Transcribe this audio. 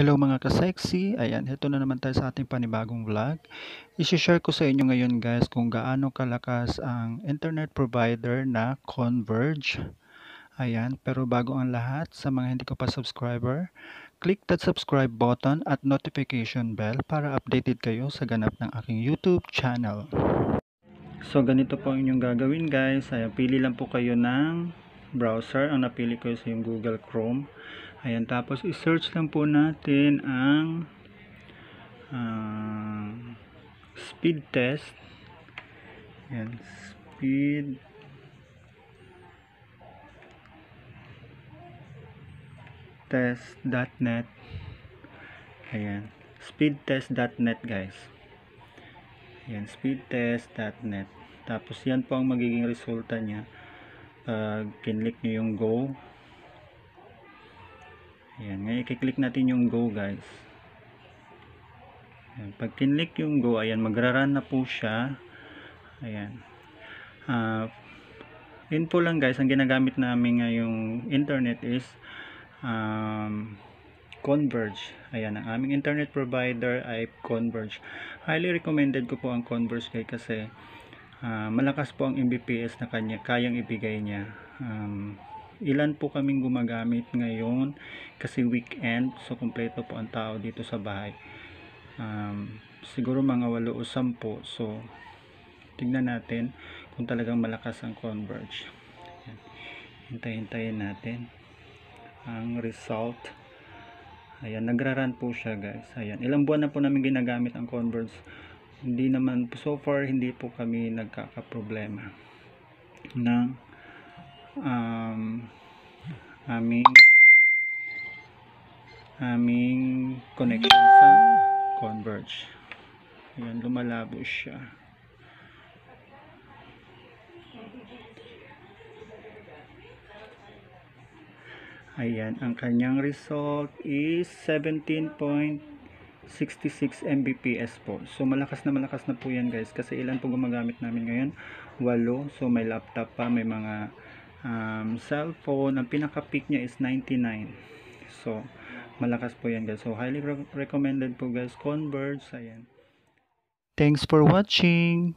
Hello mga ka-sexy, ayan, ito na naman tayo sa ating panibagong vlog. I-share ko sa inyo ngayon guys kung gaano kalakas ang internet provider na Converge. Ayan, pero bago ang lahat, sa mga hindi ko pa subscriber, click that subscribe button at notification bell para updated kayo sa ganap ng aking YouTube channel. So ganito po ang inyong gagawin guys, ayan, pili lang po kayo ng browser, ang napili ko is yung Google Chrome. Ayan, tapos i-search lang po natin ang uh, speed test. Ayan, speed test.net. Ayan, speedtest.net guys. Ayan, speedtest.net. Tapos yan po ang magiging resulta niya. Pag kinlik nyo yung go, Ayan, ngayon i-click natin yung go guys. Ayan, pag kinlik yung go, ayan, magra-run na po siya. Ayan. Uh, yun po lang guys, ang ginagamit namin ngayong internet is um, Converge. Ayan, ang aming internet provider ay Converge. Highly recommended ko po ang Converge guys kasi uh, malakas po ang Mbps na kanya, kayang ibigay niya. Um, ilan po kaming gumagamit ngayon kasi weekend so kompleto po ang tao dito sa bahay. Um, siguro mga 8 o 10 so tignan natin kung talagang malakas ang converge. Hintay-hintayin natin ang result. Ayan nagraran po siya guys. Ayan. Ilang buwan na po namin ginagamit ang converge. Hindi naman so far hindi po kami nagkaka-problema ng um, aming aming connection sa converge. Ayan lumalabo siya. Ayan ang kanyang result is 17.66 Mbps po. So malakas na malakas na po yan guys kasi ilan po gumagamit namin ngayon? 8 so may laptop pa may mga um, cellphone ang pinaka peak niya is 99 so malakas po yan guys. So highly re recommended po guys. Converge ayan. Thanks for watching